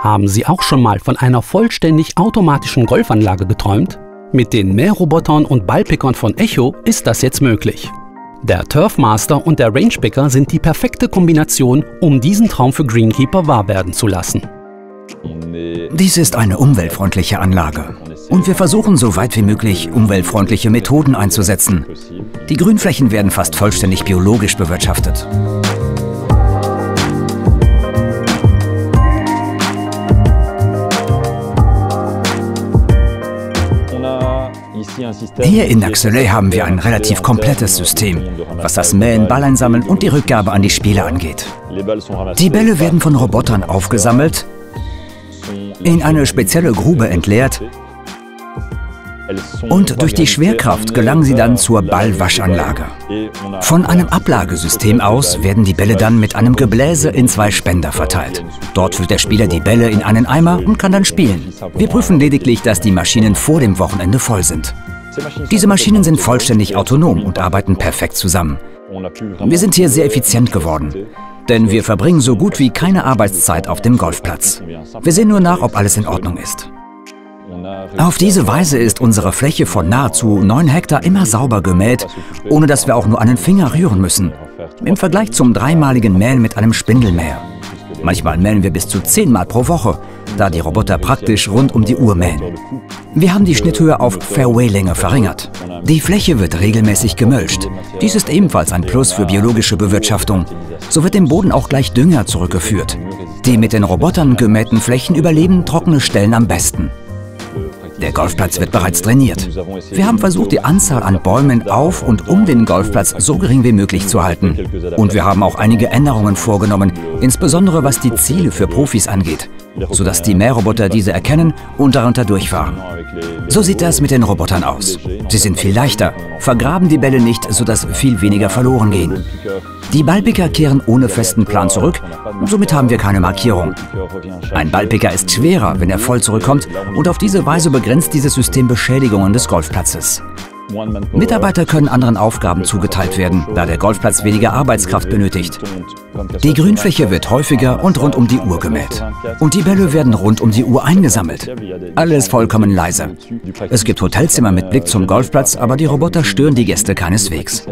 Haben Sie auch schon mal von einer vollständig automatischen Golfanlage geträumt? Mit den Mährobotern und Ballpickern von Echo ist das jetzt möglich. Der Turfmaster und der Rangepicker sind die perfekte Kombination, um diesen Traum für Greenkeeper wahr werden zu lassen. Dies ist eine umweltfreundliche Anlage. Und wir versuchen so weit wie möglich umweltfreundliche Methoden einzusetzen. Die Grünflächen werden fast vollständig biologisch bewirtschaftet. Hier in Naxelay haben wir ein relativ komplettes System, was das Mähen, Balleinsammeln und die Rückgabe an die Spieler angeht. Die Bälle werden von Robotern aufgesammelt, in eine spezielle Grube entleert und durch die Schwerkraft gelangen sie dann zur Ballwaschanlage. Von einem Ablagesystem aus werden die Bälle dann mit einem Gebläse in zwei Spender verteilt. Dort füllt der Spieler die Bälle in einen Eimer und kann dann spielen. Wir prüfen lediglich, dass die Maschinen vor dem Wochenende voll sind. Diese Maschinen sind vollständig autonom und arbeiten perfekt zusammen. Wir sind hier sehr effizient geworden, denn wir verbringen so gut wie keine Arbeitszeit auf dem Golfplatz. Wir sehen nur nach, ob alles in Ordnung ist. Auf diese Weise ist unsere Fläche von nahezu 9 Hektar immer sauber gemäht, ohne dass wir auch nur einen Finger rühren müssen. Im Vergleich zum dreimaligen Mähen mit einem Spindelmäher. Manchmal mähen wir bis zu zehnmal pro Woche, da die Roboter praktisch rund um die Uhr mähen. Wir haben die Schnitthöhe auf Fairway-Länge verringert. Die Fläche wird regelmäßig gemölcht. Dies ist ebenfalls ein Plus für biologische Bewirtschaftung. So wird dem Boden auch gleich Dünger zurückgeführt. Die mit den Robotern gemähten Flächen überleben trockene Stellen am besten. Der Golfplatz wird bereits trainiert. Wir haben versucht, die Anzahl an Bäumen auf und um den Golfplatz so gering wie möglich zu halten. Und wir haben auch einige Änderungen vorgenommen, insbesondere was die Ziele für Profis angeht, sodass die Mähroboter diese erkennen und darunter durchfahren. So sieht das mit den Robotern aus. Sie sind viel leichter, vergraben die Bälle nicht, sodass viel weniger verloren gehen. Die Ballpicker kehren ohne festen Plan zurück, somit haben wir keine Markierung. Ein Ballpicker ist schwerer, wenn er voll zurückkommt und auf diese Weise begrenzt dieses System Beschädigungen des Golfplatzes. Mitarbeiter können anderen Aufgaben zugeteilt werden, da der Golfplatz weniger Arbeitskraft benötigt. Die Grünfläche wird häufiger und rund um die Uhr gemäht. Und die Bälle werden rund um die Uhr eingesammelt. Alles vollkommen leise. Es gibt Hotelzimmer mit Blick zum Golfplatz, aber die Roboter stören die Gäste keineswegs.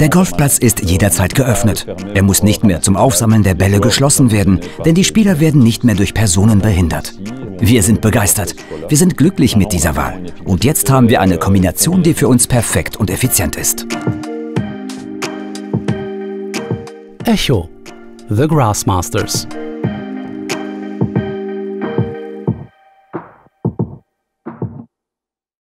Der Golfplatz ist jederzeit geöffnet. Er muss nicht mehr zum Aufsammeln der Bälle geschlossen werden, denn die Spieler werden nicht mehr durch Personen behindert. Wir sind begeistert. Wir sind glücklich mit dieser Wahl. Und jetzt haben wir eine Kombination, die für uns perfekt und effizient ist. Echo, The Grassmasters.